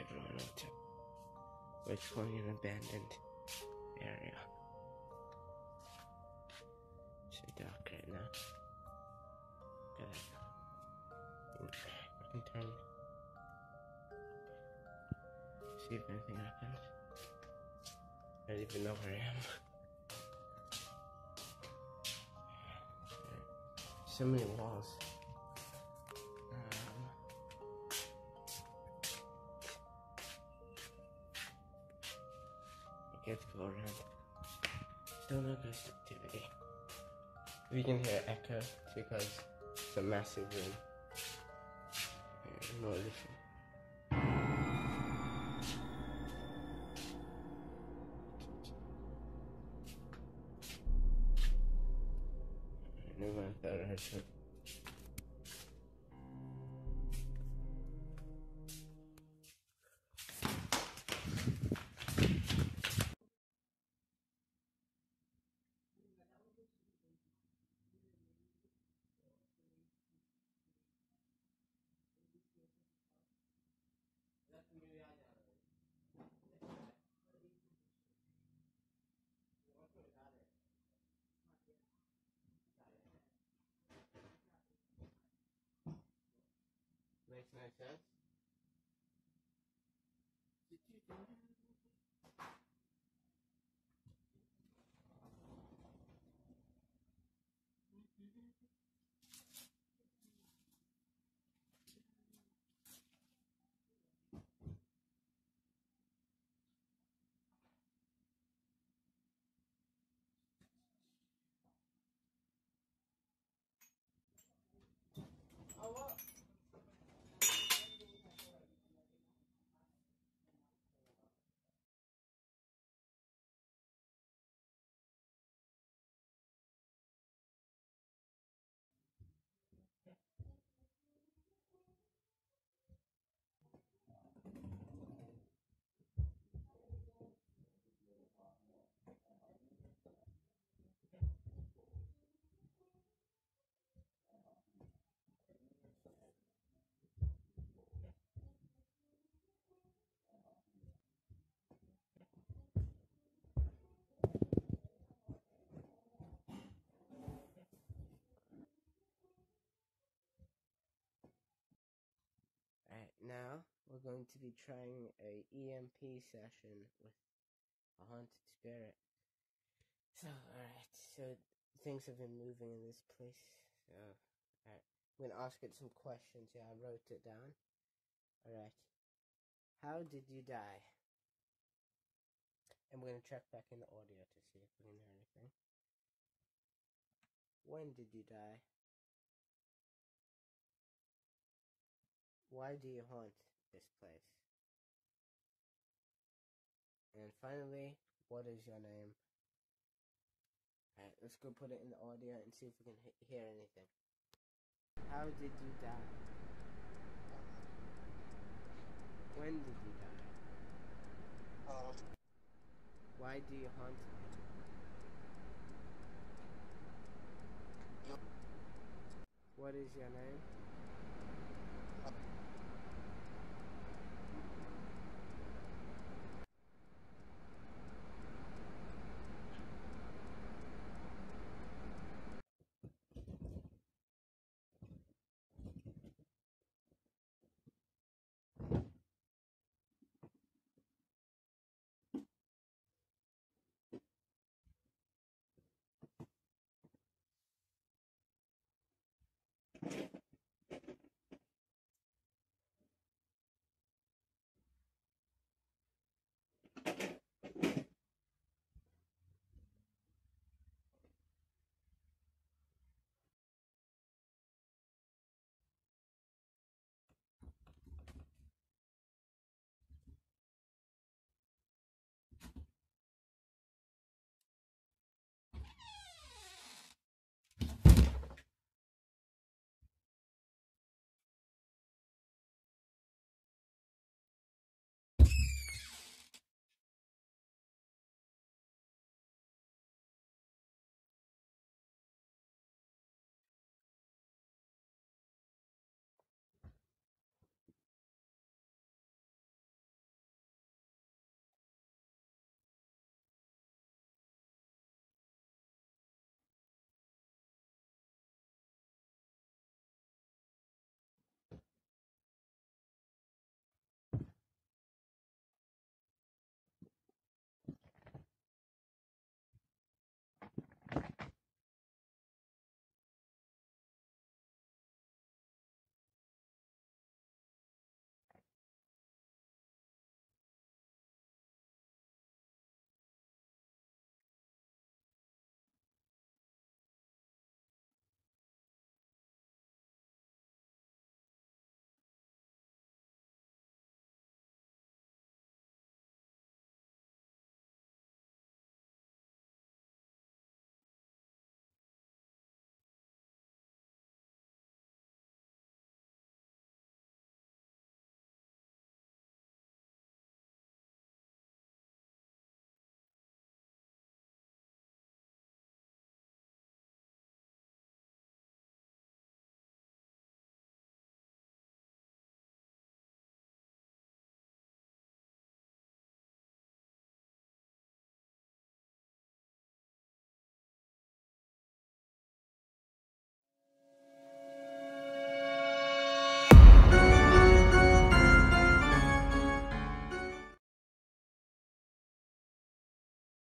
everyone out. We're exploring an abandoned area. It's so dark right now. Good. I can turn. See if anything happens. I don't even know where I am. So many walls. Okay, let's go around. Still no ghost activity. We can hear echo because it's a massive room. Yeah, noise. No one thought I. Makes no sense. Oh, what? Alright, now we're going to be trying a EMP session with a haunted spirit. So, alright, so things have been moving in this place. So, alright, I'm gonna ask it some questions. Yeah, I wrote it down. Alright. How did you die? And we're gonna check back in the audio to see if we can hear anything. When did you die? Why do you haunt this place? And finally, what is your name? Alright, let's go put it in the audio and see if we can he- hear anything. How did you die? When did you die? Um, Why do you haunt me? What is your name?